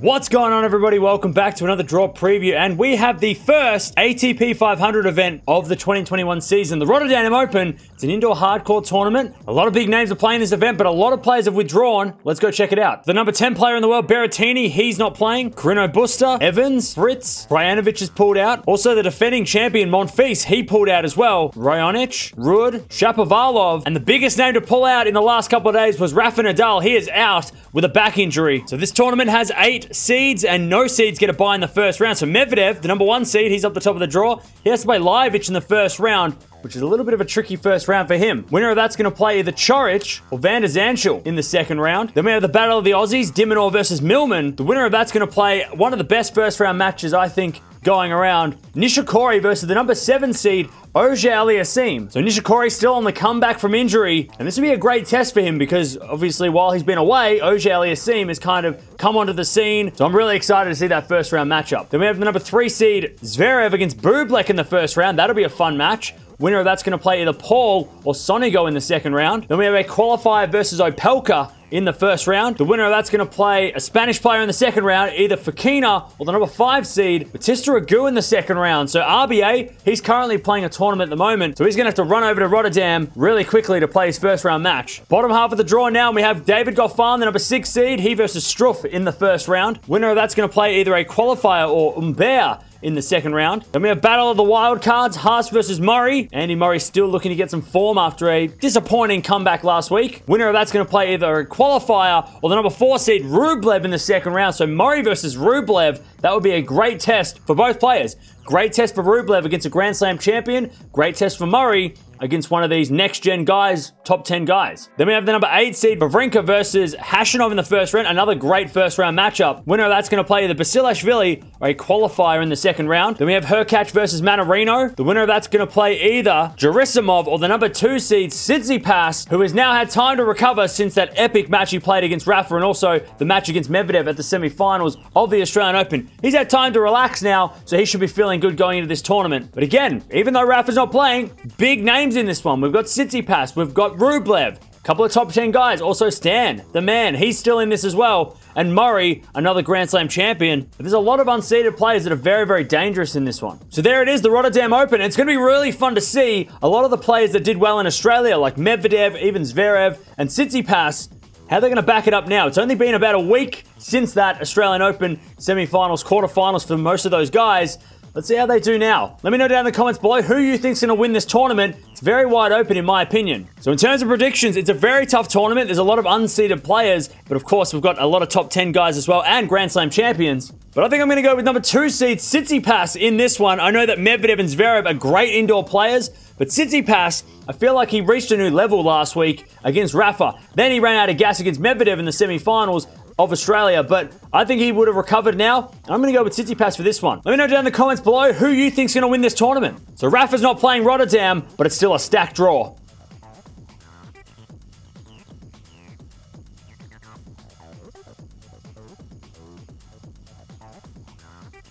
What's going on, everybody? Welcome back to another draw preview, and we have the first ATP 500 event of the 2021 season, the Rotterdam Open. It's an indoor hard court tournament. A lot of big names are playing this event, but a lot of players have withdrawn. Let's go check it out. The number 10 player in the world, Berrettini, he's not playing. Carreno Busta, Evans, Fritz, Brajanovic has pulled out. Also, the defending champion, Monfils, he pulled out as well. Raonic, Ruud, Shapovalov, and the biggest name to pull out in the last couple of days was Rafa Nadal. He is out with a back injury. So this tournament has eight seeds, and no seeds get a bye in the first round. So Medvedev, the number one seed, he's up the top of the draw. He has to play Lajovic in the first round, which is a little bit of a tricky first round for him. Winner of that's going to play either Coric or Van der Zandt in the second round. Then we have the Battle of the Aussies, de Minaur versus Millman. The winner of that's going to play one of the best first round matches, I think, going around. Nishikori versus the number seven seed, Auger Aliassime. So Nishikori still on the comeback from injury, and this would be a great test for him because obviously while he's been away, Auger Aliassime has kind of come onto the scene. So I'm really excited to see that first round matchup. Then we have the number three seed, Zverev against Bublik in the first round. That'll be a fun match. Winner of that's going to play either Paul or Sonego in the second round. Then we have a qualifier versus Opelka in the first round. The winner of that's going to play a Spanish player in the second round, either Fokina or the number five seed, Bautista Agut in the second round. So RBA, he's currently playing a tournament at the moment, so he's going to have to run over to Rotterdam really quickly to play his first round match. Bottom half of the draw now, we have David Goffin, the number six seed, he versus Struff in the first round. Winner of that's going to play either a qualifier or Humbert in the second round. Then we have Battle of the Wild Cards, Haas versus Murray. Andy Murray still looking to get some form after a disappointing comeback last week. Winner of that's going to play either a qualifier or the number four seed Rublev in the second round. So Murray versus Rublev, that would be a great test for both players. Great test for Rublev against a Grand Slam champion. Great test for Murray against one of these next-gen guys, top 10 guys. Then we have the number 8 seed, Wawrinka versus Khachanov in the first round. Another great first-round matchup. Winner of that's going to play the Basilashvili or a qualifier in the second round. Then we have Hurkacz versus Mannarino. The winner of that's going to play either Gerasimov or the number 2 seed, Tsitsipas, who has now had time to recover since that epic match he played against Rafa and also the match against Medvedev at the semi-finals of the Australian Open. He's had time to relax now, so he should be feeling good going into this tournament. But again, even though Rafa's not playing, big names in this one. We've got Tsitsipas, we've got Rublev, a couple of top 10 guys. Also Stan, the man, he's still in this as well. And Murray, another Grand Slam champion. But there's a lot of unseeded players that are very, very dangerous in this one. So there it is, the Rotterdam Open. It's going to be really fun to see a lot of the players that did well in Australia, like Medvedev, even Zverev, and Tsitsipas, how they're going to back it up now. It's only been about a week since that Australian Open semi-finals, quarter-finals for most of those guys. Let's see how they do now. Let me know down in the comments below who you think's going to win this tournament. It's very wide open in my opinion. So in terms of predictions, it's a very tough tournament. There's a lot of unseeded players, but of course we've got a lot of top 10 guys as well and Grand Slam champions. But I think I'm going to go with number two seed Tsitsipas in this one. I know that Medvedev and Zverev are great indoor players, but Tsitsipas, I feel like he reached a new level last week against Rafa. Then he ran out of gas against Medvedev in the semi-finals of Australia, but I think he would have recovered now. I'm going to go with Tsitsipas for this one. Let me know down in the comments below who you think's going to win this tournament. So Rafa's not playing Rotterdam, but it's still a stacked draw.